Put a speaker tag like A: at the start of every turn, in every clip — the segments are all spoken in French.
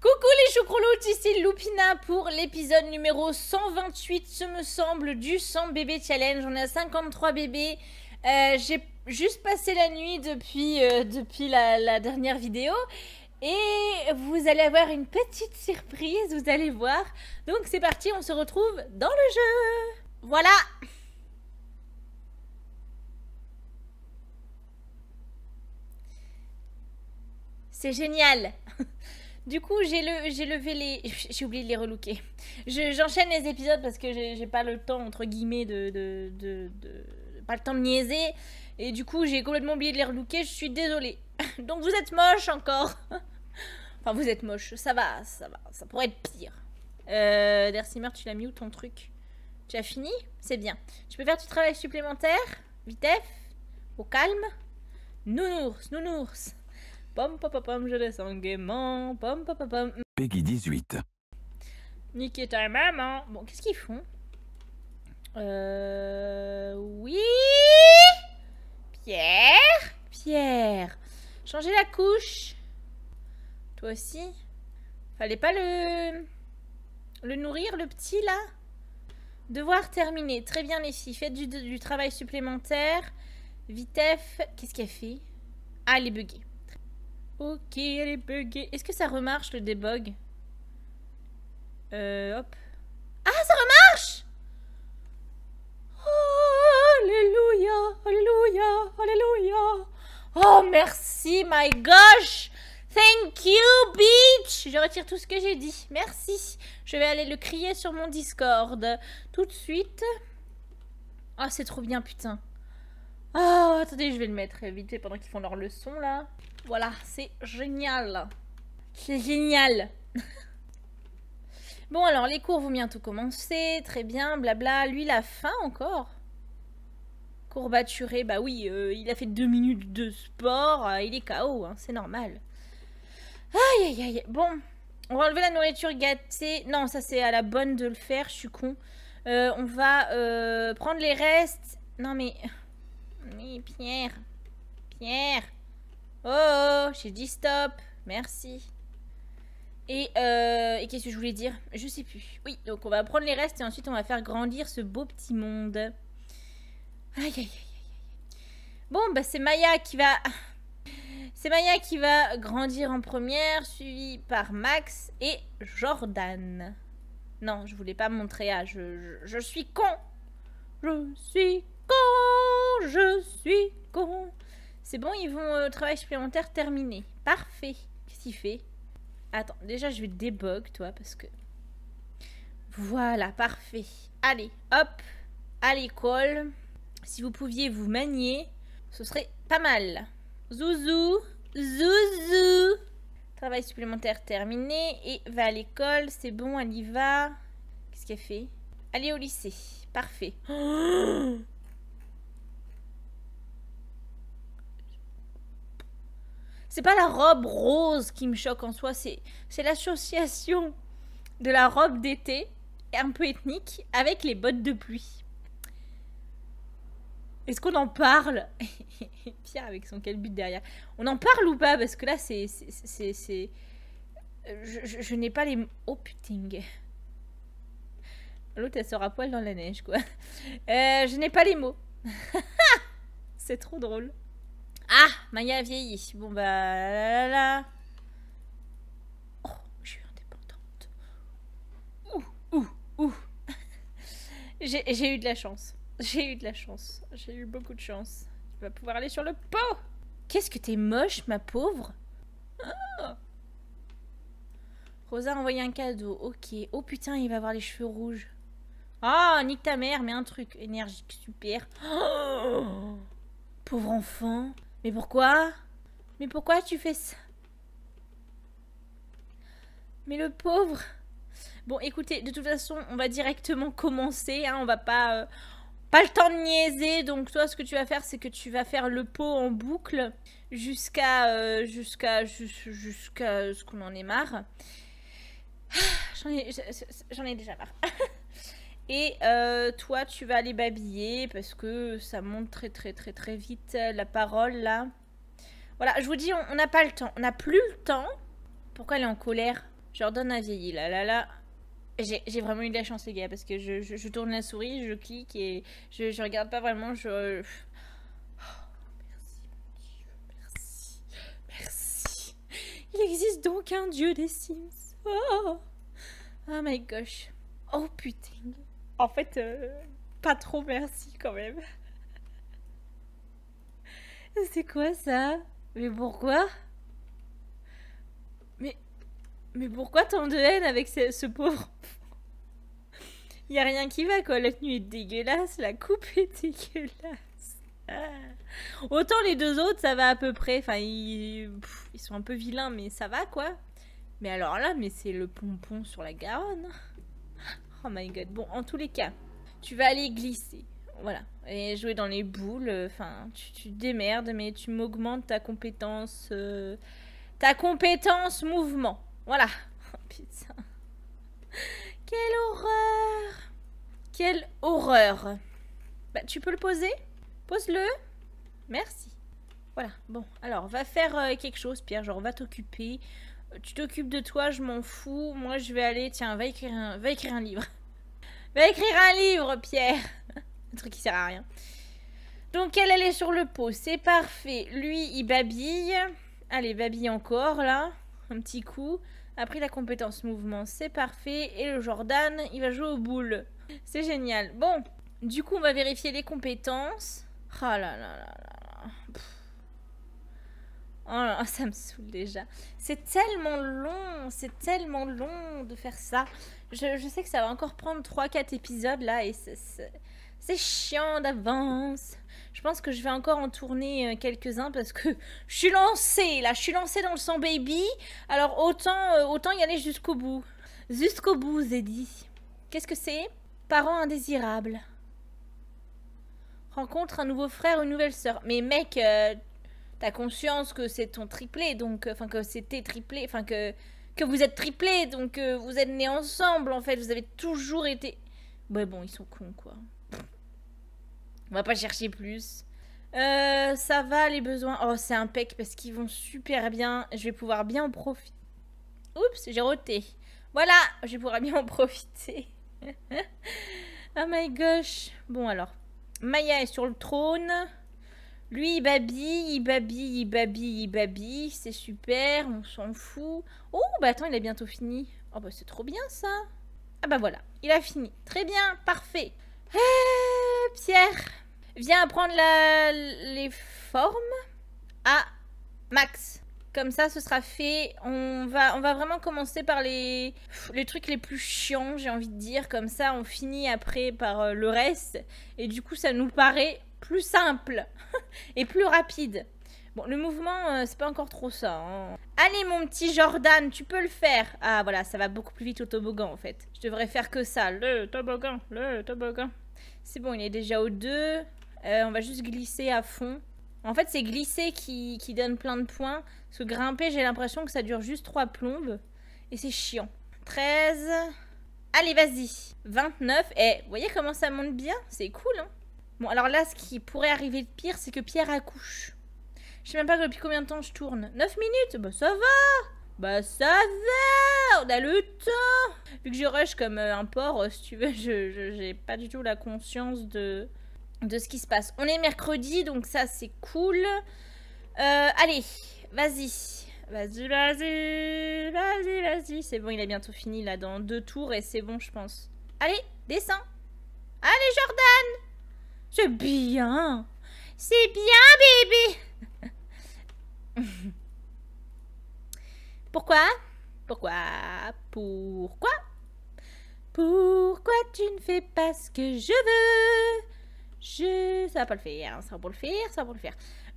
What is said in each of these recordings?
A: Coucou les choucrouloutes, ici Loupina pour l'épisode numéro 128, ce me semble, du 100 bébés challenge. On est à 53 bébés. Euh, J'ai juste passé la nuit depuis, euh, depuis la, la dernière vidéo. Et vous allez avoir une petite surprise, vous allez voir. Donc c'est parti, on se retrouve dans le jeu. Voilà. C'est génial. Du coup, j'ai le, j'ai levé les, j'ai oublié de les relooker. Je- J'enchaîne les épisodes parce que j'ai pas le temps entre guillemets de, de, de, de- pas le temps de niaiser. Et du coup, j'ai complètement oublié de les relooker. Je suis désolée. Donc vous êtes moche encore. Enfin, vous êtes moche. Ça va, ça va. Ça pourrait être pire. Euh, Dersimer, tu l'as mis où ton truc? Tu as fini? C'est bien. Tu peux faire du travail supplémentaire? Vitef? Au calme? Nounours, nounours. Pom pom pom pom, je descends gaiement. Pom pom pom pom.
B: Peggy 18.
A: Niquer ta maman. Bon, qu'est-ce qu'ils font? Euh. Oui Pierre Pierre Changer la couche. Toi aussi Fallait pas le. Le nourrir, le petit là? Devoir terminer. Très bien, les filles. Faites du, du travail supplémentaire. Vitef. Qu'est-ce qu'elle fait? Ah, elle est buggée. Ok, elle est buggée. Est-ce que ça remarche le debug euh, hop. Ah, ça remarche Oh, Alléluia, Alléluia, Alléluia. Oh, merci, my gosh. Thank you, bitch. Je retire tout ce que j'ai dit. Merci. Je vais aller le crier sur mon Discord tout de suite. Ah, c'est trop bien, putain. Oh, attendez, je vais le mettre vite pendant qu'ils font leur leçon, là. Voilà, c'est génial. C'est génial. Bon, alors, les cours vont bientôt commencer. Très bien, blabla. Lui, la fin encore Courbaturé, bah oui, euh, il a fait deux minutes de sport. euh, il est KO, hein, c'est normal. Aïe, aïe, aïe. Bon, on va enlever la nourriture gâtée. Non, ça, c'est à la bonne de le faire, je suis con. Euh, on va prendre les restes. Non, mais... Mais Pierre. Pierre. Oh, j'ai dit stop. Merci. Et, euh, et qu'est-ce que je voulais dire? Je sais plus. Oui, donc on va prendre les restes et ensuite on va faire grandir ce beau petit monde. Aïe, aïe, aïe, aïe, aïe. Bon, bah c'est Maya qui va... C'est Maya qui va grandir en première, suivie par Max et Jordan. Non, je voulais pas montrer à... Je, je suis con Je suis con Je suis con C'est bon, ils vont... euh, travail supplémentaire terminé. Parfait. Qu'est-ce qu'il fait? Attends, déjà je vais débug toi parce que... Voilà, parfait. Allez, hop, à l'école. Si vous pouviez vous manier, ce serait pas mal. Zouzou, zouzou. Travail supplémentaire terminé et va à l'école, c'est bon, elle y va. Qu'est-ce qu'elle fait? Aller au lycée, parfait. C'est pas la robe rose qui me choque en soi, c'est l'association de la robe d'été, un peu ethnique, avec les bottes de pluie. Est-ce qu'on en parle Pierre avec son calbut derrière. On en parle ou pas Parce que là, c'est... Je, je- je n'ai pas les... Oh putain. L'autre, elle sort poil dans la neige, quoi. Euh, je n'ai pas les mots. c'est trop drôle. Ah, Maya a vieilli. Bon bah là là là. Oh, je suis indépendante. Ouh, ouh, ouh. J'ai eu de la chance. J'ai eu de la chance. J'ai eu beaucoup de chance. Tu vas pouvoir aller sur le pot. Qu'est-ce que t'es moche, ma pauvre? Ah. Rosa a envoyé un cadeau. Ok. Oh putain, il va avoir les cheveux rouges. Ah, nique ta mère, mais un truc énergique, super. Oh, pauvre enfant. Mais pourquoi? Mais pourquoi tu fais ça? Mais le pauvre. Bon, écoutez, de toute façon, on va directement commencer. Hein, on va pas, euh, pas le temps de niaiser. Donc toi, ce que tu vas faire, c'est que tu vas faire le pot en boucle jusqu'à euh, jusqu'à jus- jusqu'à ce qu'on en ait marre. Ah, j'en ai déjà marre. Et euh, toi, tu vas aller babiller parce que ça monte très très très très vite euh, la parole là. Voilà, je vous dis, on n'a pas le temps. On n'a plus le temps. Pourquoi elle est en colère? Jordan a vieilli. Là, là, là. J'ai vraiment eu de la chance, les gars, parce que je, tourne la souris, je clique et je, regarde pas vraiment. Je. merci, merci, merci. Il existe donc un dieu des Sims. Oh, oh my gosh. Oh putain. En fait, euh, pas trop merci quand même. C'est quoi ça? Mais pourquoi? Mais mais pourquoi tant de haine avec ce, pauvre? Il y a rien qui va quoi, la tenue est dégueulasse, la coupe est dégueulasse. Ah. Autant les deux autres, ça va à peu près, enfin ils, ils sont un peu vilains mais ça va quoi. Mais alors là, mais c'est le pompon sur la Garonne. Oh my god. Bon, en tous les cas, tu vas aller glisser. Voilà. Et jouer dans les boules. Enfin, tu, tu démerdes, mais tu m'augmentes ta compétence. Euh, ta compétence mouvement. Voilà. Oh, putain. Quelle horreur. Quelle horreur. Bah, tu peux le poser Pose-le. Merci. Voilà. Bon, alors, va faire euh, quelque chose, Pierre. Genre, va t'occuper. Tu t'occupes de toi, je m'en fous. Moi, je vais aller... Tiens, va écrire un, va écrire un livre. va écrire un livre, Pierre. un truc qui sert à rien. Donc, elle, elle est sur le pot. C'est parfait. Lui, il babille. Allez, babille encore, là un petit coup. Après la compétence mouvement, c'est parfait. Et le Jordan, il va jouer aux boules. C'est génial. Bon, du coup, on va vérifier les compétences. Oh là là là là. Oh là, ça me saoule déjà. C'est tellement long, c'est tellement long de faire ça. Je, sais que ça va encore prendre 3-4 épisodes là et c'est chiant d'avance. Je pense que je vais encore en tourner euh, quelques-uns parce que je suis lancée là, je suis lancée dans le sang baby. Alors autant, euh, autant y aller jusqu'au bout. Jusqu'au bout, Zeddy. Qu'est-ce que c'est? Parents indésirables. Rencontre un nouveau frère une nouvelle sœur. Mais mec, euh, t'as conscience que c'est ton triplé, donc, enfin que c'était triplé, enfin que, que vous êtes triplé, donc vous êtes nés ensemble en fait, vous avez toujours été... Ouais bon, ils sont cons quoi. On va pas chercher plus. Euh, ça va, les besoins. Oh, c'est un pec parce qu'ils vont super bien. Je vais pouvoir bien en profiter. Oups, j'ai roté. Voilà, je vais pouvoir bien en profiter. oh my gosh. Bon, alors. Maya est sur le trône. Lui, il babille, il babille, il babille, il babille. C'est super, on s'en fout. Oh, bah attends, il a bientôt fini. Oh, bah c'est trop bien ça. Ah bah voilà, il a fini. Très bien, parfait. Euh, Pierre, viens apprendre les formes à Max. Comme ça, ce sera fait. On va, on va vraiment commencer par les, les trucs les plus chiants, j'ai envie de dire. Comme ça, on finit après par euh, le reste. Et du coup, ça nous paraît plus simple et plus rapide. Bon, le mouvement, euh, c'est pas encore trop ça. Hein. Allez, mon petit Jordan, tu peux le faire. Ah, voilà, ça va beaucoup plus vite au toboggan, en fait. Je devrais faire que ça. Le toboggan, le toboggan. C'est bon, il est déjà au 2. Euh, on va juste glisser à fond. En fait, c'est glisser qui, qui, donne plein de points. Parce que grimper, j'ai l'impression que ça dure juste 3 plombes. Et c'est chiant. 13. Allez, vas-y. 29. Eh, vous voyez comment ça monte bien? C'est cool, hein Bon, alors là, ce qui pourrait arriver de pire, c'est que Pierre accouche. Je sais même pas depuis combien de temps je tourne. 9 minutes? Bah ça va Bah ça va On a le temps Vu que je rush comme euh, un porc, euh, si tu veux, je j'ai pas du tout la conscience de, de ce qui se passe. On est mercredi, donc ça c'est cool. Euh, allez, vas-y. Vas-y, vas-y, vas-y, vas-y. C'est bon, il a bientôt fini là dans deux tours et c'est bon, je pense. Allez, descends. Allez, Jordan C'est bien. C'est bien, bébé. Pourquoi? Pourquoi? Pourquoi? Pourquoi tu ne fais pas ce que je veux? Je... Ça va pas le faire, ça va pas le faire, ça va pas le faire.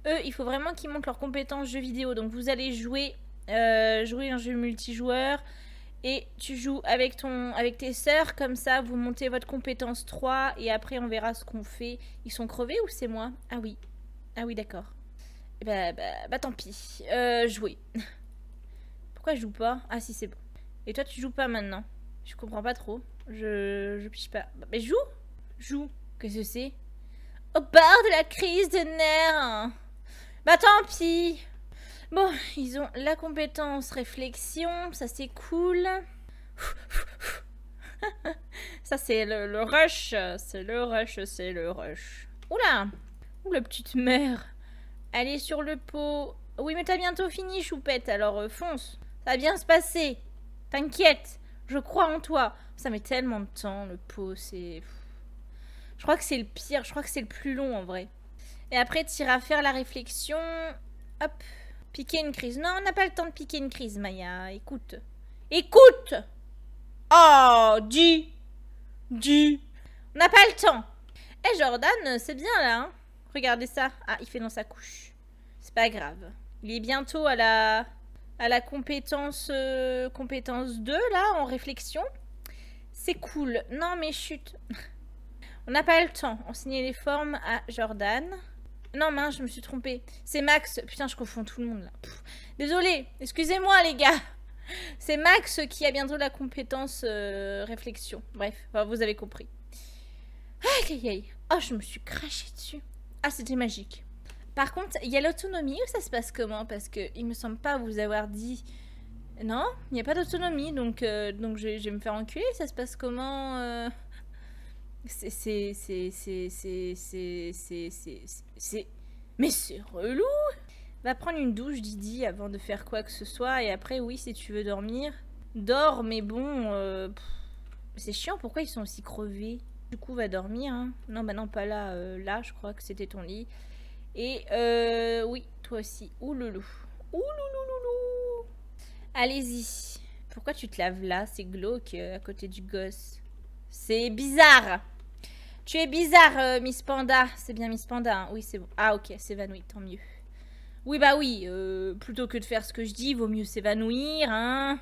A: Eux, il faut vraiment qu'ils montent leurs compétences jeux vidéo. Donc vous allez jouer, euh, jouer un jeu multijoueur et tu joues avec, ton, avec tes sœurs, comme ça vous montez votre compétence 3 et après on verra ce qu'on fait. Ils sont crevés ou c'est moi? Ah oui. Ah oui, d'accord. Bah, bah, bah tant pis. Euh, jouer. Pourquoi je joue pas? Ah si, c'est bon. Et toi, tu joues pas maintenant? Je comprends pas trop. Je, je piche pas. Bah, mais joue Joue. Qu'est-ce que c'est? Au bord de la crise de nerfs Bah tant pis Bon, ils ont la compétence réflexion, ça c'est cool. ça c'est le, rush, c'est le rush, c'est le rush. Oula Ouh la petite mère Elle est sur le pot. Oui mais t'as bientôt fini choupette, alors euh, fonce. Ça va bien se passer. T'inquiète, je crois en toi. Ça met tellement de temps, le pot, c'est... Je crois que c'est le pire, je crois que c'est le plus long en vrai. Et après, tu iras faire la réflexion. Hop, piquer une crise. Non, on n'a pas le temps de piquer une crise, Maya. Écoute. Écoute Oh, dis Dis On n'a pas le temps. Eh Jordan, c'est bien là. Hein Regardez ça. Ah, il fait dans sa couche. C'est pas grave. Il est bientôt à la à la compétence euh, compétence 2 là en réflexion. C'est cool. Non mais chut. On n'a pas le temps. Enseigner les formes à Jordan. Non, mince, je me suis trompée. C'est Max. Putain, je confonds tout le monde là. Désolée. Excusez-moi, les gars. C'est Max qui a bientôt la compétence euh, réflexion. Bref, vous avez compris. Aïe, aïe, aïe. Oh, je me suis craché dessus. Ah, c'était magique. Par contre, il y a l'autonomie ou ça se passe comment? Parce que il me semble pas vous avoir dit... Non, il n'y a pas d'autonomie, donc, euh, donc je, vais me faire enculer. Ça se passe comment euh? C'est. C'est. C'est. C'est. Mais c'est relou Va prendre une douche, Didi, avant de faire quoi que ce soit. Et après, oui, si tu veux dormir, dors, mais bon. Euh, c'est chiant, pourquoi ils sont aussi crevés? Du coup, va dormir. Hein. Non, bah non, pas là. Euh, là, je crois que c'était ton lit. Et euh, oui, toi aussi. Ouloulou. Oulouloulou. Allez-y. Pourquoi tu te laves là? C'est glauque à côté du gosse. C'est bizarre. Tu es bizarre, euh, Miss Panda. C'est bien Miss Panda. Hein. Oui, c'est bon. Ah, ok, s'évanouit, tant mieux. Oui, bah oui. Euh, plutôt que de faire ce que je dis, vaut mieux s'évanouir, hein.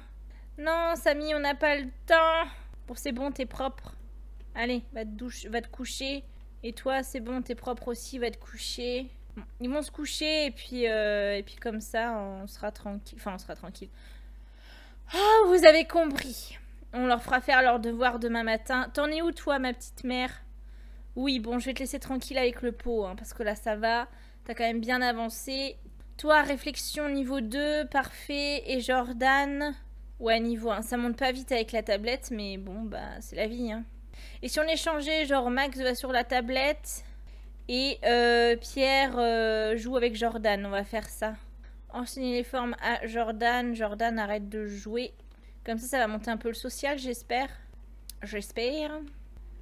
A: Non, Samy, on n'a pas le temps. Bon, c'est bon, t'es propre. Allez, va te, douche, va te coucher. Et toi, c'est bon, t'es propre aussi, va te coucher. ils vont se coucher et puis, euh, et puis comme ça, on sera tranquille. Enfin, on sera tranquille. Oh, vous avez compris. On leur fera faire leur devoir demain matin. T'en es où, toi, ma petite mère? Oui, bon, je vais te laisser tranquille avec le pot, hein, parce que là, ça va. T'as quand même bien avancé. Toi, réflexion niveau 2, parfait. Et Jordan, ouais, niveau 1. Ça monte pas vite avec la tablette, mais bon, bah, c'est la vie. Hein. Et si on échangeait, genre, Max va sur la tablette et euh, Pierre euh, joue avec Jordan. On va faire ça. Enseigner les formes à Jordan. Jordan, arrête de jouer. Comme ça, ça va monter un peu le social, j'espère. J'espère.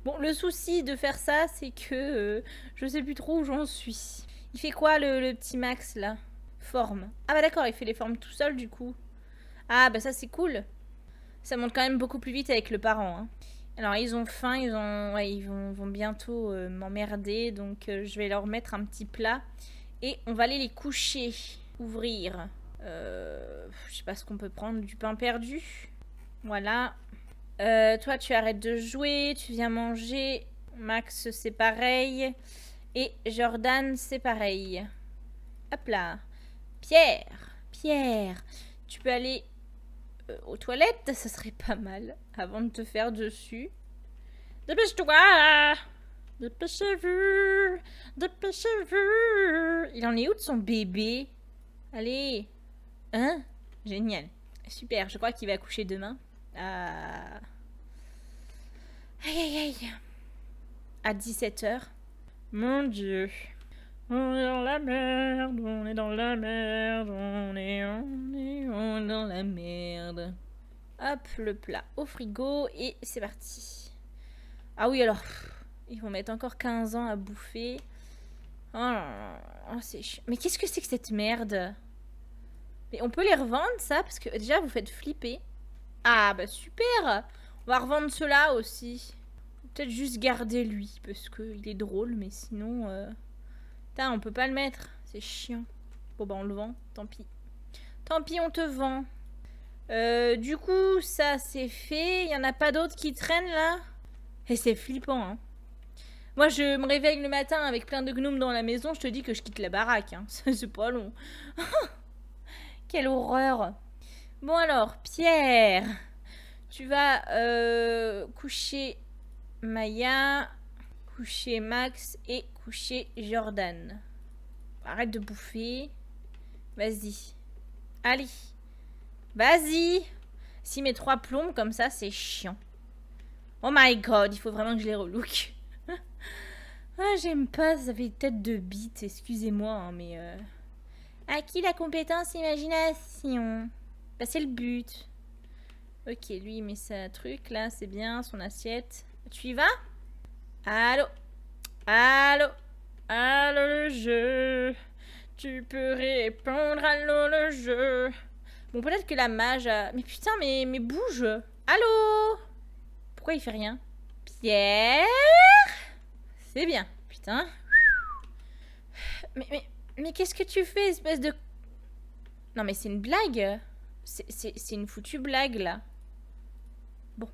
A: Bon, le souci de faire ça, c'est que euh, je sais plus trop où j'en suis. Il fait quoi le, petit Max là? Forme. Ah bah d'accord, il fait les formes tout seul du coup. Ah bah ça c'est cool. Ça monte quand même beaucoup plus vite avec le parent. Hein. Alors ils ont faim, ils, ont... ils vont, bientôt euh, m'emmerder. Donc euh, je vais leur mettre un petit plat. Et on va aller les coucher. Ouvrir. je sais pas ce qu'on peut prendre. Du pain perdu. Voilà. Euh, toi, tu arrêtes de jouer, tu viens manger. Max, c'est pareil. Et Jordan, c'est pareil. Hop là. Pierre, Pierre, tu peux aller euh, aux toilettes, ça serait pas mal, avant de te faire dessus. Dépêche-toi Dépêchez-vous Dépêchez-vous Il en est où de son bébé? Allez Hein? Génial. Super, je crois qu'il va coucher demain. Euh, aïe aïe aïe. À 17h. Mon dieu. On est dans la merde, on est dans la merde, on est, on est, on est dans la merde. Hop, le plat au frigo et c'est parti. Ah oui, alors, ils vont mettre encore 15 ans à bouffer. Oh, oh c'est. Mais qu'est-ce que c'est que cette merde? Mais on peut les revendre, ça? Parce que déjà, vous faites flipper. Ah bah super On va revendre cela aussi. Peut-être juste garder lui, parce qu'il est drôle, mais sinon... Euh... On peut pas le mettre. C'est chiant. Bon bah on le vend, tant pis. Tant pis, on te vend. Euh, du coup, ça c'est fait. Il y en a pas d'autres qui traînent là? Et c'est flippant, hein. Moi, je me réveille le matin avec plein de gnomes dans la maison. Je te dis que je quitte la baraque. Hein. C'est pas long. Quelle horreur. Bon alors, Pierre, tu vas euh, coucher Maya, coucher Max et coucher Jordan. Arrête de bouffer. Vas-y. Allez. Vas-y. Si mes trois plombes comme ça, c'est chiant. Oh my god, il faut vraiment que je les relook. ah, j'aime pas, ça fait tête de bite, excusez-moi, hein, mais... Euh... À qui la compétence imagination? Bah c'est le but. Ok, lui il met sa truc, là, c'est bien, son assiette. Tu y vas? Allô? Allô? Allô le jeu? Tu peux répondre allô le jeu? Bon, peut-être que la mage. Mais putain, mais, mais bouge! Allô? Pourquoi il fait rien? Pierre? C'est bien, putain. Mais, mais, mais qu'est-ce que tu fais, espèce de... Non, mais c'est une blague C'est une foutue blague, là. Bon.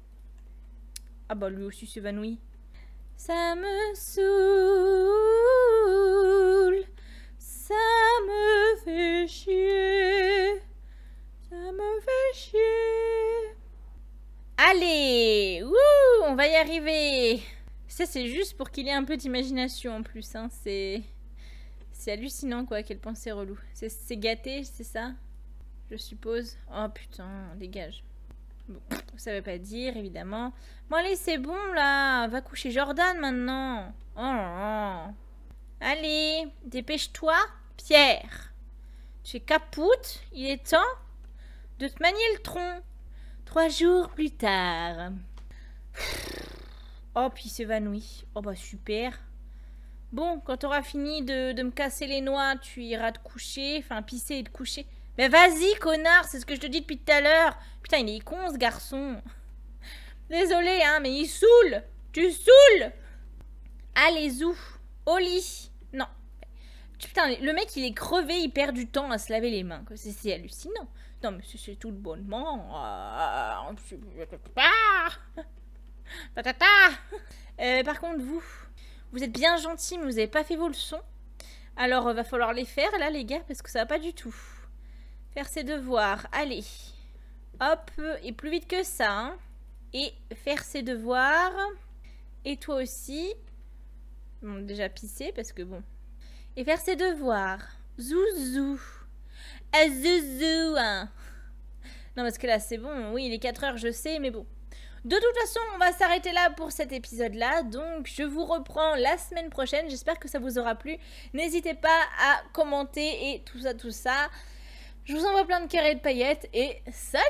A: Ah bah, lui aussi s'évanouit. Ça me saoule, ça me fait chier, ça me fait chier. Allez, Wouh, on va y arriver. Ça c'est juste pour qu'il ait un peu d'imagination en plus. Hein. C'est hallucinant quoi, quel point c'est relou. C'est gâté, c'est ça? Je suppose. Oh putain, dégage. Bon, ça veut pas dire, évidemment. Bon, allez, c'est bon, là. Va coucher Jordan, maintenant. Oh Allez, dépêche-toi, Pierre. Tu es capoute. Il est temps de te manier le tronc. Trois jours plus tard. Oh, puis il s'évanouit. Oh, bah, super. Bon, quand t'auras fini de, de me casser les noix, tu iras te coucher. Enfin, pisser et te coucher. Mais vas-y, connard, c'est ce que je te dis depuis tout à l'heure. Putain, il est con, ce garçon. Désolé, hein, mais il saoule. Tu saoules. Allez, où Au lit. Non. Putain, le mec, il est crevé, il perd du temps à se laver les mains. C'est hallucinant. Non, mais c'est tout bonnement. Ah, euh, par contre, vous, vous êtes bien gentil, mais vous n'avez pas fait vos leçons. Alors, va falloir les faire, là, les gars, parce que ça va pas du tout. Faire ses devoirs. Allez. Hop. Et plus vite que ça. Hein. Et faire ses devoirs. Et toi aussi. Bon, déjà pisser parce que bon. Et faire ses devoirs. Zouzou. Ah, zouzou. Hein. Non, parce que là, c'est bon. Oui, il est 4 heures, je sais, mais bon. De toute façon, on va s'arrêter là pour cet épisode-là. Donc, je vous reprends la semaine prochaine. J'espère que ça vous aura plu. N'hésitez pas à commenter et tout ça, tout ça. Je vous envoie plein de carrés de paillettes et salut!